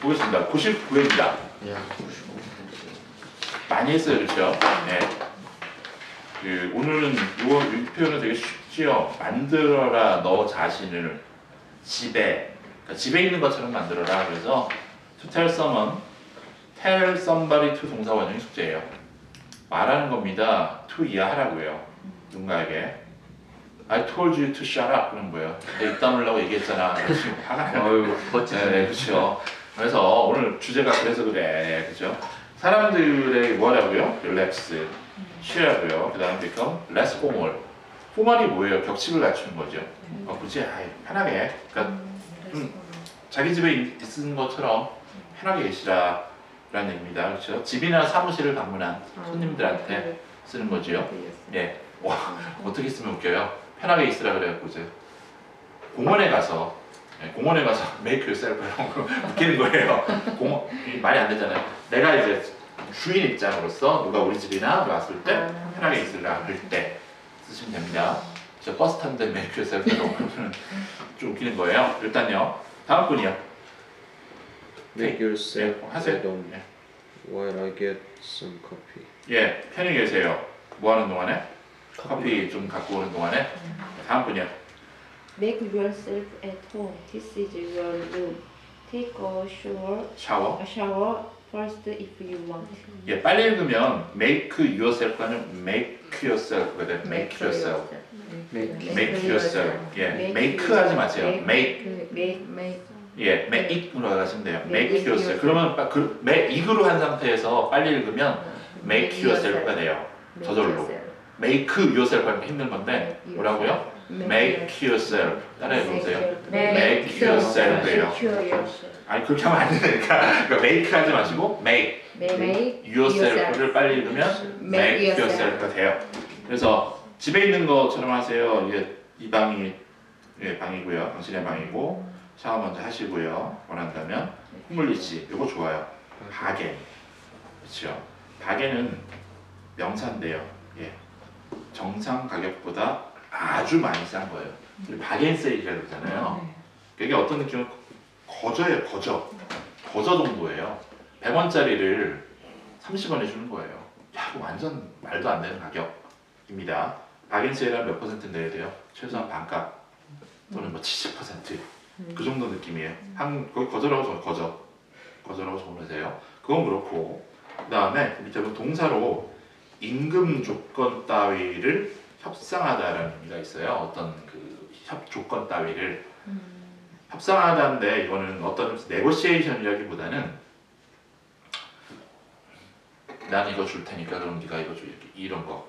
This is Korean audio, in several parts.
보겠습니다. 99회입니다. 야, 많이 했어요, 그렇죠? 네. 그 오늘은 이 표현은 되게 쉽지요. 만들어라 너 자신을 집에 그러니까 집에 있는 것처럼 만들어라. 그래서 to tell someone, tell somebody to 동사 원형이 숙제예요. 말하는 겁니다. to 이해하라고요. 누군가에게. I told you to shut up. 그런 거예요. 내 입 다물라고 얘기했잖아. 지금 화가 나요. 어유 네, 버티네. 네, 그렇죠. 그래서 오늘 주제가 그래서 그래, 그렇죠? 사람들의 뭐라고요? relax, 쉬라고요. 그 다음 become less formal. formal이 뭐예요? 격식을 갖추는 거죠. 어, 그치? 아이, 편하게. 그러니까 음. 자기 집에 있- 있는 것처럼 편하게 계시라 라는 얘기입니다. 그렇죠? 집이나 사무실을 방문한 손님들한테 쓰는 거지요. 예. 와, 어떻게 쓰면 웃겨요? 편하게 있으라 그래갖고 이제 공원에 가서 예, 공원에 가서 make yourself 이런 거 웃기는 거예요. 공원 이 말이 안 되잖아요. 내가 이제 주인 입장으로서 누가 우리 집이나 왔을 때 편하게 있으라 그럴 때 쓰시면 됩니다. 저 버스 타는데 make yourself 이런 거는 좀 웃기는 거예요. 일단요. 다음 분이요. Make yourself 예, 하세요. 예. while I get some coffee. 예, 편히 계세요. 뭐 하는 동안에? 커피 좀 갖고 오는 동안에. 다음 분이요. Make yourself at home. This is your room. Take a shower, 샤워. a shower first if you want. 예, 빨리 읽으면 make yourself과는 make yourself가 돼. make yourself. Make make yourself. 예, make 하지 마세요. make. Make make 예, make it으로 가시면 돼요. Make make yourself. 그러면 빠- 그 make it으로 한 상태에서 빨리 읽으면 make yourself가 돼요. 저절로. make yourself 하면 힘든 건데 뭐라고요? Make yourself. 따라해 보세요. Make yourself예요. Yourself. 아니 그렇게 하면 안 되니까. 그러니까 make 하지 마시고 make Make yourself를 빨리 읽으면 make Make yourself가 돼요. 그래서 집에 있는 것처럼 하세요. 이게 이 방이 예, 방이고요. 당신의 방이고 샤워 먼저 하시고요. 원한다면 콧물리지 이거 좋아요. 바겐 그렇죠. 바겐은 명사인데요. 예. 정상 가격보다 아주 많이 싼 거예요. 우리 바겐 세일이라고 그러잖아요. 이게 어떤 느낌은 거저예요. 거저. 거저 정도예요. 100원짜리를 30원에 주는 거예요. 야, 완전 말도 안 되는 가격입니다. 바겐 세일하면 몇 퍼센트 내야 돼요? 최소한 반값 또는 뭐 70%. 그 정도 느낌이에요. 한 거기 거저라고 적 거저. 거저라고 적으세요. 그건 그렇고 그 다음에 밑에 보면 동사로 임금 조건 따위를 협상하다라는 의미가 있어요. 어떤 그 협 조건 따위를 협상하다인데 이거는 어떤 네고시에이션이라기보다는 난 이거 줄 테니까 그럼 네가 이거 줘 이렇게 이런 거.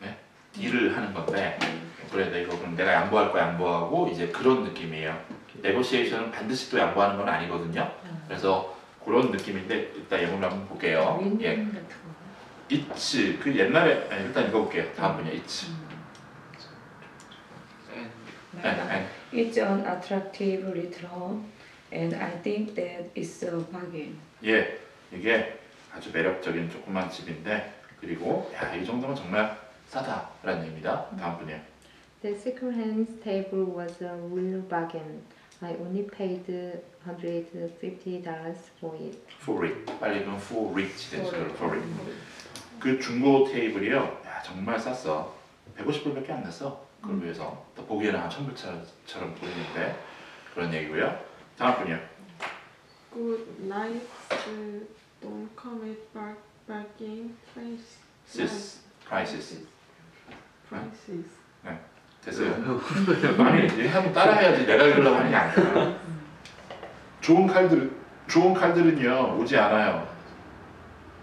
네? 딜을 하는 건데 그래 내 이거 그럼 내가 양보할 거 양보하고 이제 그런 느낌이에요. 네고시에이션은 반드시 또 양보하는 건 아니거든요. 그래서 그런 느낌인데 일단 예문을 한번 볼게요. 예, it's 그 옛날에 아니, 일단 읽어볼게요. 다음 it's. 네, 네. It's an attractive little home, and I think that it's a bargain. 예, 이게 아주 매력적인 조그만 집인데 그리고 야, 이 정도면 정말 싸다라는 얘기입니다. 다음 분이요. The second-hand table was a real bargain. I only paid $150 for it. For it. 빨리 읽으면 for it for it. 그 중고 테이블이요. 야, 정말 쌌어. 150불밖에 안 냈어. 그걸 위해서. 또 보기에는 한 천불처럼 보이는데 그런 얘기고요. 다음 분이요. Good night. Don't come at bar bargain price. Sis. Crisis. prices. 됐어요. 아니, 얘 한번 따라해야지. 내가 읽으려고 하는 게 아니야. 좋은 칼들, 좋은 칼들은요 오지 않아요.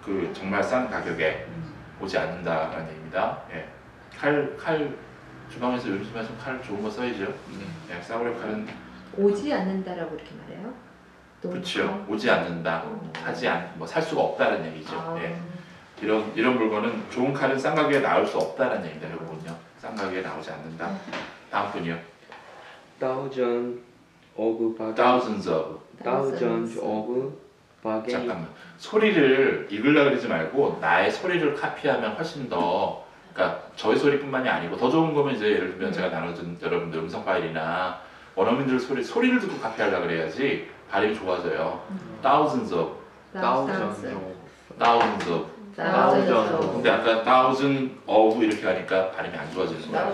그 정말 싼 가격에 오지 않는다라는 얘기입니다. 예, 칼, 칼 주방에서 요즘에서 칼 좋은 거 써야죠. 예, 싸구려 칼은 오지 않는다라고 이렇게 말해요? 그렇죠. 오지 않는다, 하지 않, 뭐 살 수가 없다는 얘기죠. 아, 예, 이런 이런 물건은 좋은 칼은 싼 가격에 나올 수 없다는 얘기다. 이거군요. 싼 가격에 나오지 않는다. 다음 분이요. Thousand of bargain. Thousands of Thousands of bargain. 잠깐만 소리를 읽으려 그러지 말고 나의 소리를 카피하면 훨씬 더 그러니까 저의 소리뿐만이 아니고 더 좋은 거면 이제 예를 들면 제가 나눠준 여러분들 음성 파일이나 원어민들 소리 소리를 듣고 카피하려 그래야지 발음이 좋아져요. thousands of, thousands thousand. of thousands of. thousands of. 근데 아까 thousand of 이렇게 하니까 발음이 안 좋아지는 거야.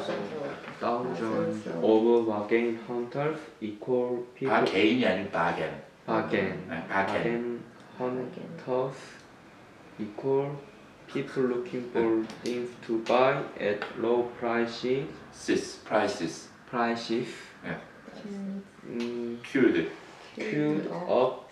thousands of bargain hunters equal people 아 개인이 아니고 bargain. bargain 네, bargain. Hunters equal people looking for things to buy at low prices Sis, prices, prices Can mm, queued. queued up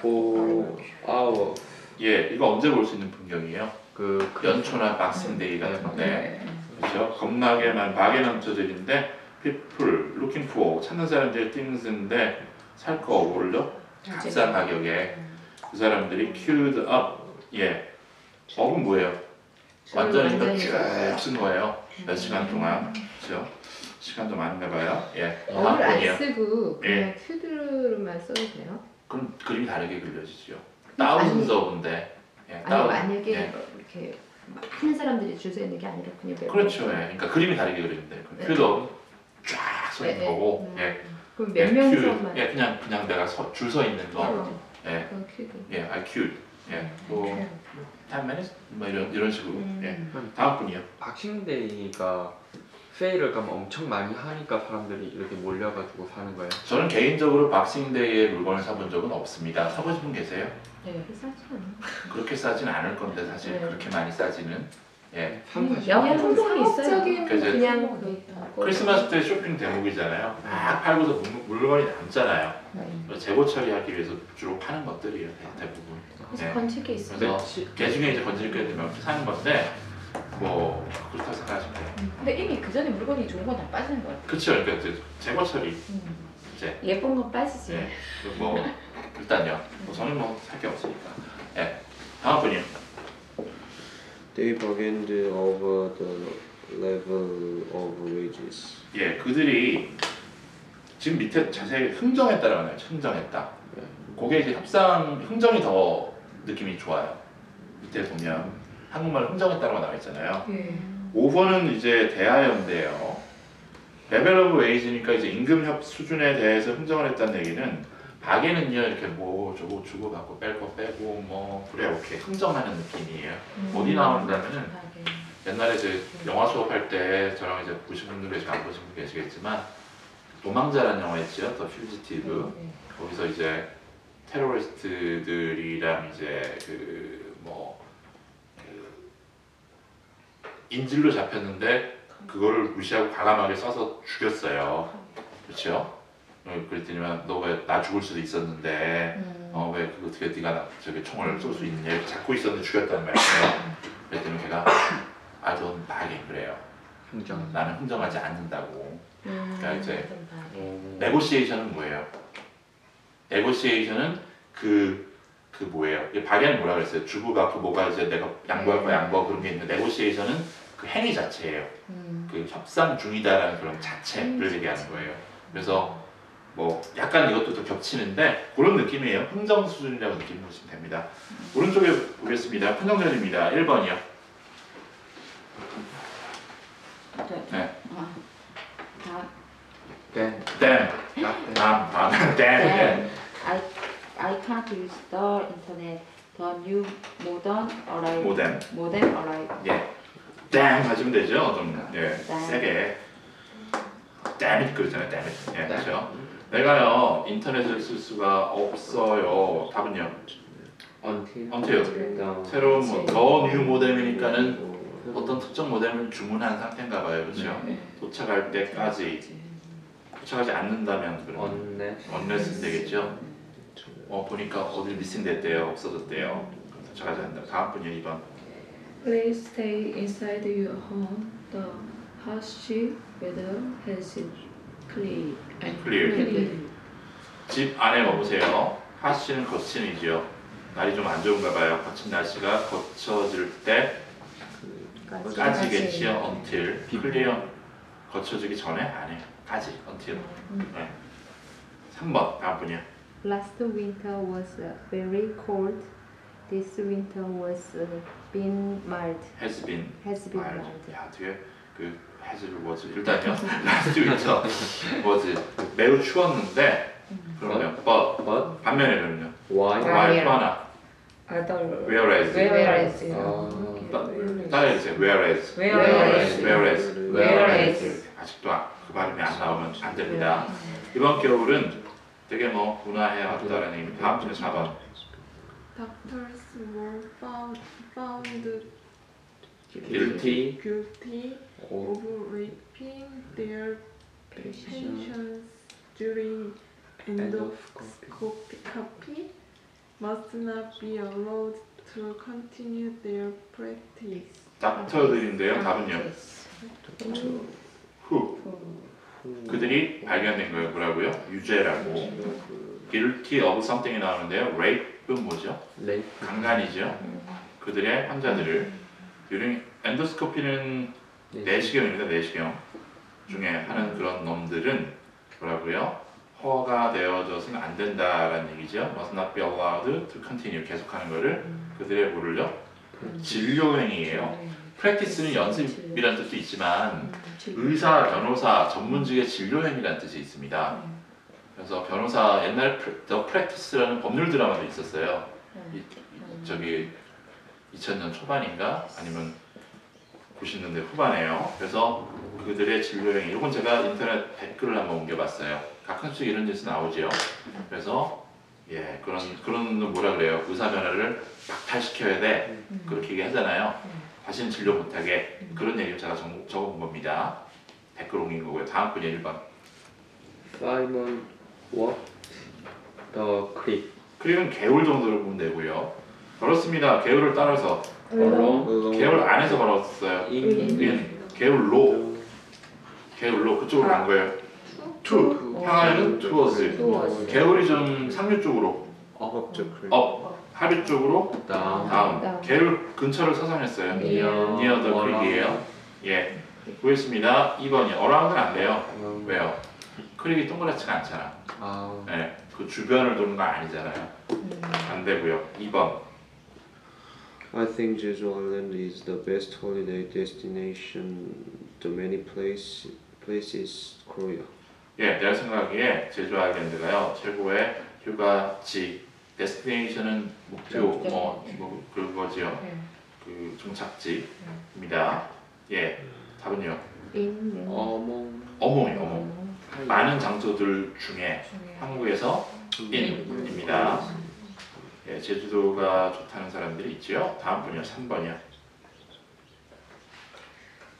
for hours 예, 이거 언제 볼 수 있는 풍경이에요? 그 연초나 박싱데이 같은데, 네. 그렇죠? 겁나게 많은 박에 넘쳐들인데 people looking for 찾는 사람들의 things인데 살거 오르죠? 값싼 가격에 그 사람들이 queued up. 예, 업은 뭐예요? 완전히 쭉쓴 거예요. 몇 시간 동안, 그렇죠? 시간도 많은가 봐요. 예, 어를 안. 쓰고 그냥 예. 큐드로만 써도 돼요? 그럼 그림이 다르게 그려지죠. thousands of인데, 예, 아니 만약에 예. 뭐 이렇게 많은 사람들이 줄 서 있는 게 아니라 그냥 몇 그렇죠. 명. 예. 그러니까 그림이 다르게 돼요. 네. 큐도 쫙서 있는 네, 네. 거고, 음. 예. 그럼 예, 몇 queue. 명이서만 예, 그냥 그냥 내가 줄 서 있는 거, 어, 예, 그건 queued. 예, I 예, 또 ten minutes, 뭐 이런 이런 식으로, 음. 예. 다음 분이요. Boxing Day가 세일을 가면 엄청 많이 하니까 사람들이 이렇게 몰려가지고 사는 거예요. 저는 개인적으로 Boxing Day에 물건을 사본 적은 없습니다. 사보신 분 계세요? 네, 싸지 않아. 그렇게 싸진 않을 건데 사실 네. 그렇게 많이 싸지는. 예. 3, 40 그냥 한 번이 있어요. 상업적인 그죠. 그냥 그 크리스마스 때 쇼핑 대목이잖아요. 막 팔고서 물- 물건이 남잖아요. 그래서 재고 처리하기 위해서 주로 파는 것들이에요 대- 대부분. 그래서 네. 건축에 있어. 그래서 며칠 개 중에 이제 건질 게 되면 사는 건데 뭐 그렇다고 생각하시면 돼요. 근데 이미 그 전에 물건이 좋은 건 다 빠지는 거야. 그렇죠. 그러니까 이제 재고 처리 이제 예쁜 건 빠지지. 예. 그뭐 일단요. 뭐 저는 뭐 살 게 없으니까. 예. 다음 분이요. They bargained over the level of wages. 예, 그들이 지금 밑에 자세히 흥정했다라고 하네요. 흥정했다. 네. 그게 이제 협상 흥정이 더 느낌이 좋아요. 밑에 보면 한국말 흥정했다라고 나와 있잖아요. 예. 5번은 이제 대하연대예요. level of wage니까 이제 임금 협 수준에 대해서 흥정을 했다는 얘기는 bargain은요 이렇게 뭐 저거 주고 받고 뺄 거 빼고 뭐 그래 오케이 흥정하는 느낌이에요. 어디 나오냐면은 옛날에 이제 영화 수업할 때 저랑 이제 보신 분들 계시고 안 보신 분 계시겠지만 도망자라는 영화 있죠, 더 퓨지티브. 거기서 이제 테러리스트들이랑 이제 그뭐 그 인질로 잡혔는데 그거를 무시하고 과감하게 쏴서 죽였어요. 그렇죠? 어, 그랬더니만 너 왜 나 죽을 수도 있었는데 어왜 그거 어떻게 네가 나, 저기 총을 쏠 수 있느냐 이렇게 잡고 있었는데 죽였다는 말이에요. 그랬더니 걔가 don't bargain 그래요. 흥정. 나는 흥정하지 않는다고. 그러니까 이제 오. 네고시에이션은 뭐예요? 네고시에이션은 그, 그 뭐예요? 이 박에는 뭐라 그랬어요? 주고 받고 뭐가 이제 내가 양보할 거 양보 그런 게 있는데 네고시에이션은 그 행위 자체예요. 그 협상 중이다라는 그런 자체를 얘기하는 거예요. 그래서 뭐 약간 이것도 더 겹치는데 그런 느낌이에요. 흥정 수준이라고 느낌 보시면 됩니다. 오른쪽에 보겠습니다. 흥정전입니다. 1번이요. 네. 댐. not then. 다음, 다음. 댐. 댐. I I can't use the internet. The new modern arrive. 모뎀. Modern arrive. 예. 댐 하시면 되죠. 좀 예, 댐. 세게. 댐이 그러잖아요. 댐이. 예, 그렇죠. 내가요 인터넷을 쓸 수가 없어요. 답은요. until 언제요? 새로운 뭐 the new 모뎀이니까는 어떤 특정 모뎀을 주문한 상태인가 봐요. 그렇죠? 도착할 때까지 도착하지 않는다면 unless 되겠죠. 어 보니까 어딜 missing됐대요. 없어졌대요. 도착하지 않는다. 다음 분이요 2번. Please stay inside your home. The harsh weather has cleared. 아니, cleared. 집 안에 머무세요. 하씨는 거친이지요. 날이 좀 안 좋은가 봐요. 거친 날씨가 거쳐질 때 까지겠지요. until 클리어 거쳐지기 전에 안에 까지 until. 네. 3번 다음 분이요. Last winter was uh, very cold. This winter was uh, been mild. has been Has been mild. mild. 야, 되게 그 has was 일단요. last winter was 매우 추웠는데 그러면 but But 반면에 그러면 why? why 하나 whereas whereas 아. 따라해주세요 whereas whereas whereas whereas 아직도 아- 그 발음이 안 나오면 안 됩니다. 이번 겨울은 되게 뭐 온화해 왔다라는 의미. 다음 주에 4번. Doctors were found found guilty guilty of raping their patient patients during endoscopy must not be allowed to continue their practice. 닥터들인데요. 답은요. 후 그들이 발견된 거예요. 뭐라고요? 유죄라고. guilty of something이 나오는데요. rape은 뭐죠? 강간이죠. 그들의 환자들을 during endoscopy는 내시경입니다. 내시경 중에 하는 그런 놈들은 뭐라고요? 허가 되어져서는 안 된다라는 얘기죠. must not be allowed to continue 계속하는 거를 그들의 뭐를요? 진료행위예요. practice는 연습이라는 뜻도 있지만 의사, 변호사, 전문직의 진료행위라는 뜻이 있습니다. 그래서 변호사 옛날 The Practice라는 법률 드라마도 있었어요. 이, 이- 저기 2000년 초반인가 아니면 90년대 후반에요. 그래서 그들의 진료행위 이건 제가 인터넷 댓글을 한번 옮겨봤어요. 가끔씩 이런 뉴스 나오죠. 그래서 예 그런 그런 뭐라 그래요 의사 변화를 박탈시켜야 돼 그렇게 얘기하잖아요. 다시는 진료 못하게 그런 얘기를 제가 적, 적어본 겁니다. 댓글 옮긴 거고요. 다음 분이 1번. Simon walked the creek 그리고 개울 정도로 보면 되고요. 걸었습니다. 개울을 따라서 along 개울 안에서 걸었어요. in 개울로 개울로 그쪽으로 간 거예요. 향하여는 towards towards. 개울이 좀 상류 쪽으로 up 하류 쪽으로 down down. 개울 근처를 서성했어요. near near the creek이에요. 예 보겠습니다. 2번이 around은 안 돼요. um, 왜요? 크릭이 동그랗지가 않잖아. uh, 예, 그 주변을 도는 거 아니잖아요. 안 되고요. 2번 I think Jeju Island is the best holiday destination. The many place, places Korea. 예, 내가 생각하기에 제주 아일랜드가요 최고의 휴가지 데스티네이션은 목표 뭐, 뭐 그거지요 그 종착지입니다 예 답은요 in among 어몽이 어몽 많은 장소들 중에 한국에서 인입니다 예, 제주도가 좋다는 사람들이 있지요 다음 분이요 3번이요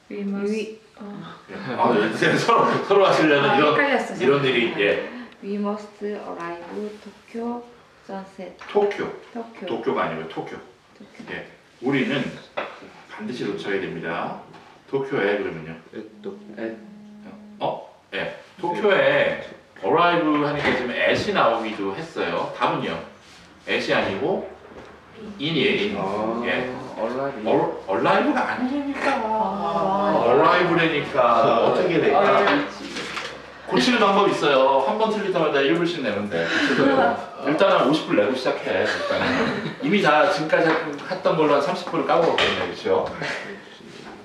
we must 어, 예. 아, 네, 서로 서로 하시려는 아, 이런 헷갈렸어 이런 일이 예 We must arrive Tokyo sunset. 도쿄 Tokyo. 도쿄가 아니고요 도쿄 예, 우리는 반드시 도착해야 됩니다. 도쿄에 그러면요. At the 어? 예. 도쿄에 arrive 하니까 지금 at이 나오기도 했어요. 답은요. At이 아니고 in이에요. in. 아 예. alright 얼, arrive가 아니니까. arrive라니까 어떻게 될까? 고치는 방법 있어요. 한 번 틀릴 때마다 1불씩 내는데. 일단은 50불 내고 시작해. 일단은. 이미 다 지금까지 했던 걸로 한 30불을 까먹었거든요. 그렇죠?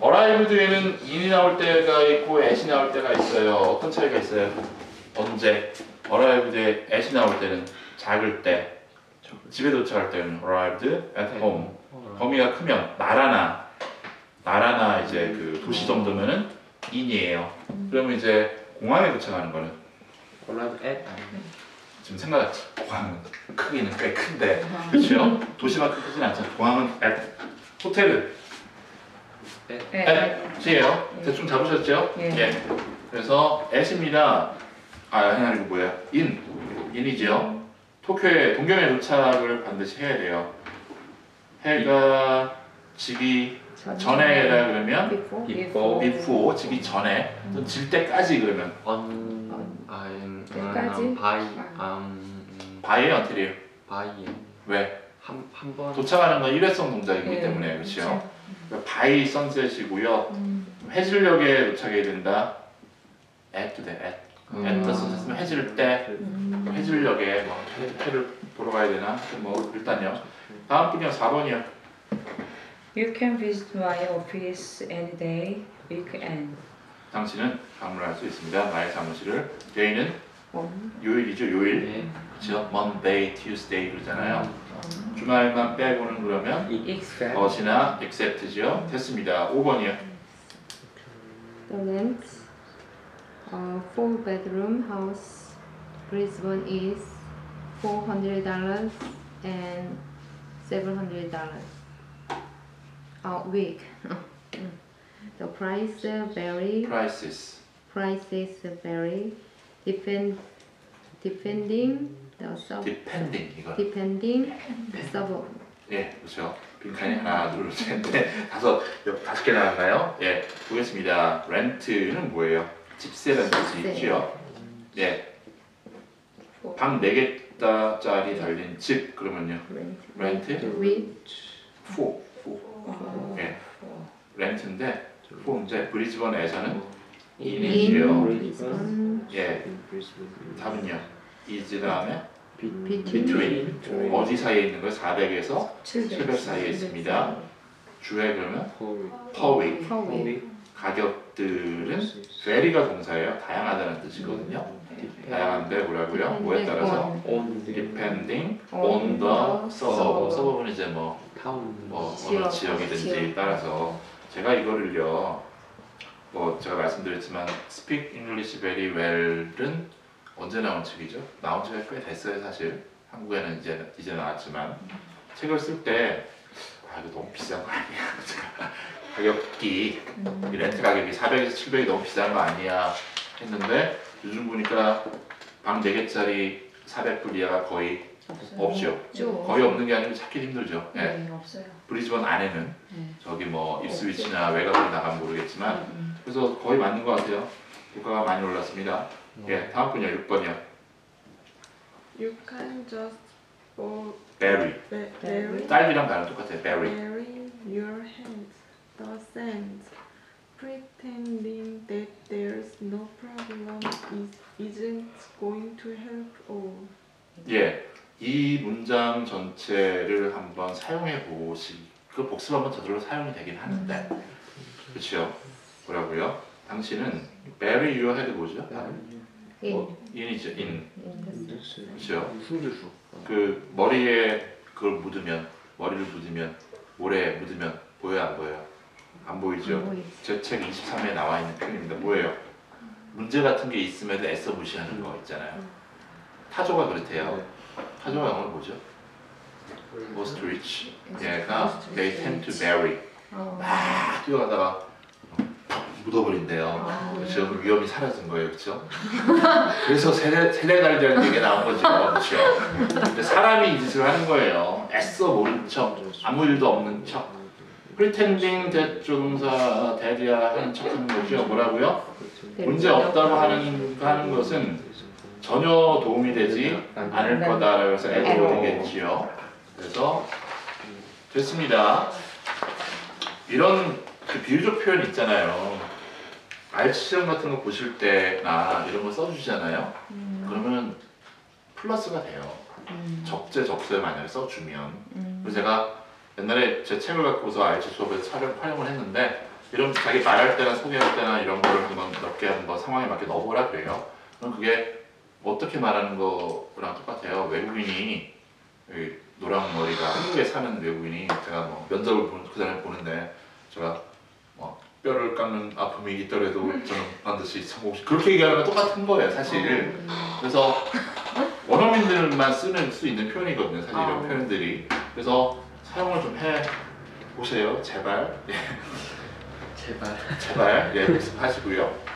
어라이브드에는 인이 나올 때가 있고 애시 나올 때가 있어요. 어떤 차이가 있어요? 언제? 어라이브드에 애시 나올 때는 작을 때, 집에 도착할 때는 arrived at home. 범위가 크면 나라나 나라나 이제 그 도시 정도면은 인이에요. 그러면 이제 공항에 도착하는 거는 alright at 지금 생각했지. 공항은 크기는 꽤 큰데, 그렇죠? 도시만큼 크진 않잖아. 공항은 at 호텔은 예. at이에요. 대충 잡으셨죠? 예. 그래서 at입니다. 아, 아니고 뭐야? in in이죠. 도쿄에 동경에 도착을 반드시 해야 돼요. 해가 지기 전에라 그러면 before before before 지기 전에 또질 때까지 그러면 on I'm 때까지? um, by um by until이에요. by 왜? 한 한 번 도착하는 건 일회성 동작이기 네, 때문에 그렇죠. 그러니까 by sunset이고요. 해질녘에 도착해야 된다. at the at the sunset은 해질 때 해질녘에 뭐 해- 해를 보러 가야 되나? 뭐 일단요. 다음 분이요 4번이요. You can visit my office any day, weekend. 당신은 방문할 수 있습니다. 나의 사무실을 원. 요일이죠 요일 네. 그렇죠 Monday, Tuesday 그러잖아요. 주말만 빼고는 그러면 except 어시나 except죠. 됐습니다. 5번이요. The rent a four bedroom house Brisbane is four hundred dollars and seven hundred dollars a week. the price vary Prices prices vary depend depending the sub depending 이거 depending the suburb. 예 그렇죠. 빈칸이 하나 둘셋넷 다섯 여- 다섯 개 나왔나요? 예 보겠습니다. 렌트는 뭐예요? 집세라는 뜻이. 있죠. 예. 방 4개짜리 달린 집 그러면요. rent for four. 예. rent인데 for인데 브리즈번에서는 in 인이지요. 예. 답은요. is 다음에 between between 어디 사이에 있는 거예요? 400에서 700 700. 사이에 있습니다. 주에 그러면 week. 가격들은 vary가 동사예요. 다양하다는 뜻이거든요. 다양한데 뭐라고요? 뭐에 따라서 on depending on the suburb. suburb. suburb은 이제 뭐, 뭐 어느 지역이든지 지역. 따라서 제가 이거를요. 뭐 제가 말씀드렸지만 speak English very well은 언제 나온 책이죠? 나온 지가 꽤 됐어요 사실. 한국에는 이제 이제 나왔지만 책을 쓸 때 아 이거 너무 비싼 거 아니야? 가 격이 이 렌트 가격이 400에서 700이 너무 비싼 거 아니야 했는데 요즘 보니까 방 4개짜리 400불 이하가 거의 없죠. 없죠. 거의 없는 게 아니고 찾기 힘들죠. 예. 네, 없어요. 브리즈번 안에는 네. 저기 뭐 입스위치나 외곽으로 나가면 모르겠지만 음. 그래서 거의 맞는 것 같아요. 물가가 많이 올랐습니다. 예, 다음 분요 6번이요. You can just berry. be- 딸기랑 발음 똑같아요. berry. your hands the sand, pretending that there's no problem is, isn't going to help all. 예, 이 문장 전체를 한번 사용해 보시. 그 복습 한번 저절로 사용이 되긴 하는데, 그렇죠? 뭐라고요? 당신은 bury your head 뭐죠? in 어, in이죠. in. 그렇죠? 무슨 뜻이야? 그 머리에 그걸 묻으면 머리를 묻으면 모래에 묻으면 보여요 안 보여요? 안 보이죠? 제 책 23에 나와 있는 표현입니다. 뭐예요? 문제 같은 게 있음에도 애써 무시하는 거 있잖아요. 타조가 그렇대요. 타조가 영어로 뭐죠? 오스트리치. 얘가 they tend to bury. 막 뛰어가다가 묻어버린대요. 그렇죠? 그 위험이 사라진 거예요, 그렇죠? 그래서 세례 세례가리라는 얘기가 나온 거죠, 그렇죠? 근데 사람이 이 짓을 하는 거예요. 애써 모른 척, 아무 일도 없는 척. Pretending that 조동사 대리야 하는 척 하는 거죠. 뭐라고요? 문제 없다고 하는 하는 것은 전혀 도움이 되지 않을 거다라고 해서 에고가 되겠지요. 그래서 됐습니다. 이런 그 비유적 표현 있잖아요. 알치장 같은 거 보실 때나 이런 거 써주잖아요. 그러면 플러스가 돼요. 적재 적소에 만약에 써주면. 그래서 제가 옛날에 제 책을 갖고서 알치 수업에서 촬영, 활용을 했는데 이런 자기 말할 때나 소개할 때나 이런 거를 한번 몇개 한번 상황에 맞게 넣어보라 그래요. 그럼 그게 어떻게 말하는 거랑 똑같아요. 외국인이 이 노랑 머리가 한국에 사는 외국인이 제가 뭐 면접을 보는 그 사람을 보는데 제가 뭐 뼈를 깎는 아픔이 있더라도 저는 반드시 성공 그렇게 얘기하는 건 똑같은 거예요 사실. 그래서 원어민들만 쓰는 수 있는 표현이거든요 사실 이런 아. 표현들이. 그래서 사용을 좀 해 보세요 제발. 예, 제발 제발 예, 학습하시고요.